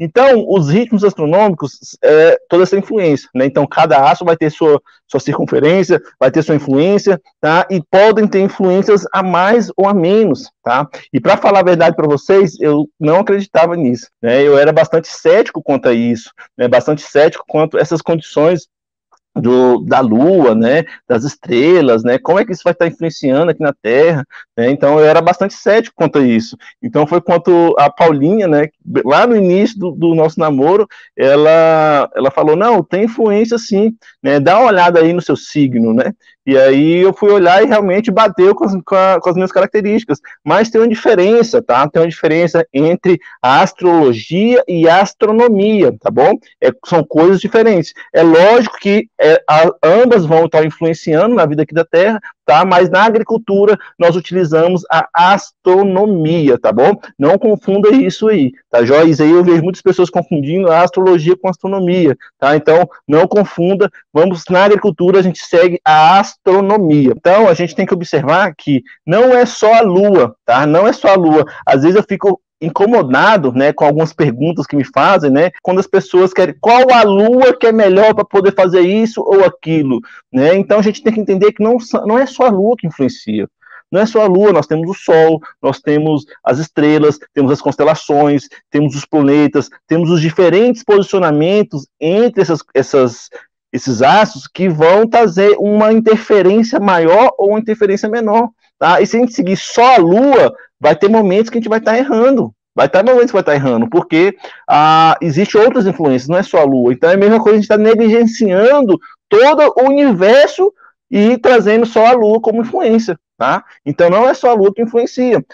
Então, os ritmos astronômicos, é, toda essa influência, né? Então, cada astro vai ter sua, sua circunferência, vai ter sua influência, tá? E podem ter influências a mais ou a menos, tá? E para falar a verdade para vocês, eu não acreditava nisso, né? Eu era bastante cético quanto a isso, né? Bastante cético quanto a essas condições do, da Lua, né, das estrelas, né, como é que isso vai estar influenciando aqui na Terra, né, então eu era bastante cético quanto a isso, então foi quanto a Paulinha, né, lá no início do, do nosso namoro, ela, ela falou, não, tem influência sim, né, dá uma olhada aí no seu signo, né, e aí eu fui olhar e realmente bateu com as, com, a, com as minhas características. Mas tem uma diferença, tá? Tem uma diferença entre a astrologia e a astronomia, tá bom? É, são coisas diferentes. É lógico que é, a, ambas vão estar influenciando na vida aqui da Terra, tá? Mas na agricultura nós utilizamos a astronomia, tá bom? Não confunda isso aí, tá? Joias aí eu vejo muitas pessoas confundindo a astrologia com a astronomia, tá? Então não confunda. Vamos na agricultura a gente segue a astronomia. Então, a gente tem que observar que não é só a Lua, tá? Não é só a Lua. Às vezes eu fico incomodado, né, com algumas perguntas que me fazem, né, quando as pessoas querem qual a lua que é melhor para poder fazer isso ou aquilo, né? Então a gente tem que entender que não, não é só a lua que influencia. Não é só a Lua, nós temos o Sol, nós temos as estrelas, temos as constelações, temos os planetas, temos os diferentes posicionamentos entre essas, essas, esses astros que vão trazer uma interferência maior ou uma interferência menor, tá? E se a gente seguir só a Lua, vai ter momentos que a gente vai estar tá errando, vai ter momentos que vai estar tá errando, porque ah, existem outras influências, não é só a Lua. Então é a mesma coisa, a gente está negligenciando todo o universo e trazendo só a Lua como influência, tá? Então não é só a Lua que influencia.